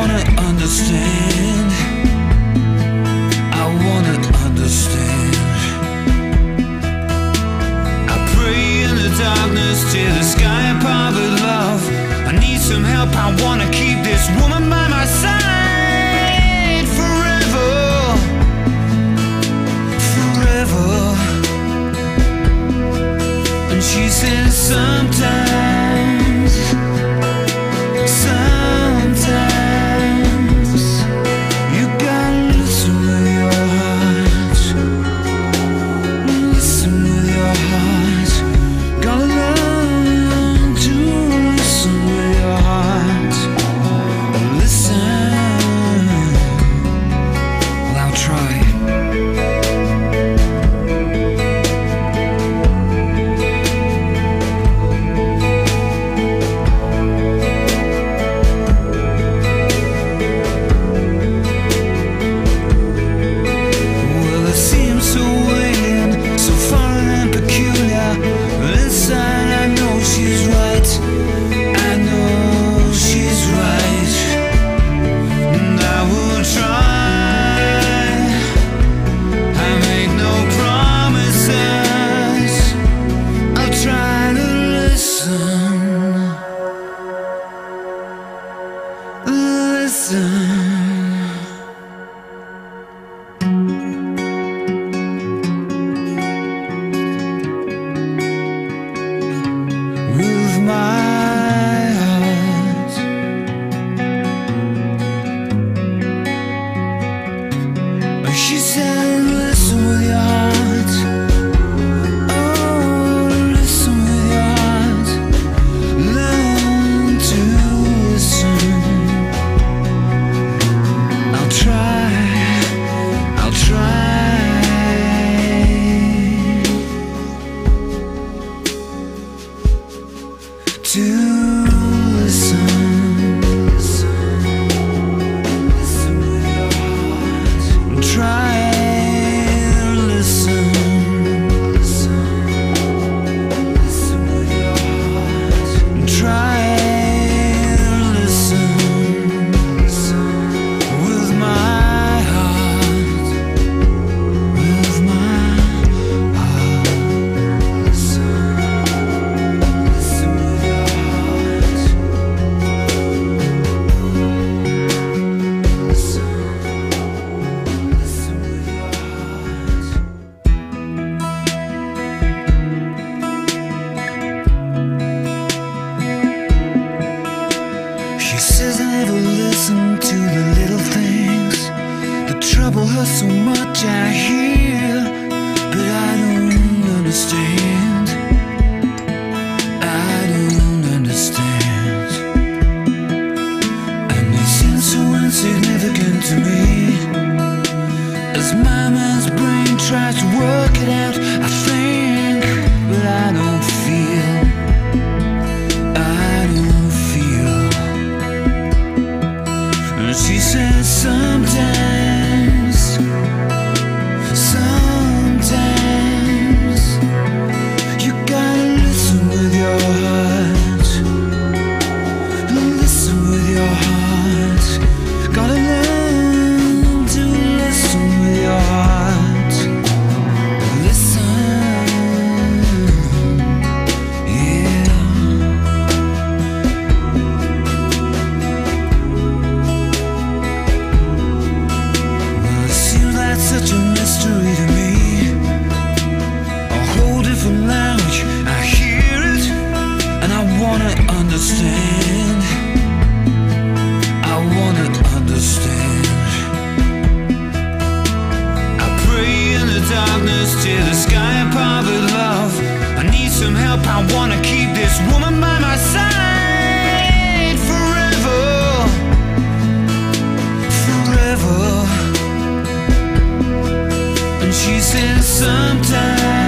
wanna understand. I wanna understand. I pray in the darkness to the sky above with love. I need some help, I wanna keep this woman forever. And she says sometimes,